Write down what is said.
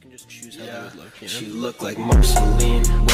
You can just choose how Yeah. they would look. You know? She looked like Marceline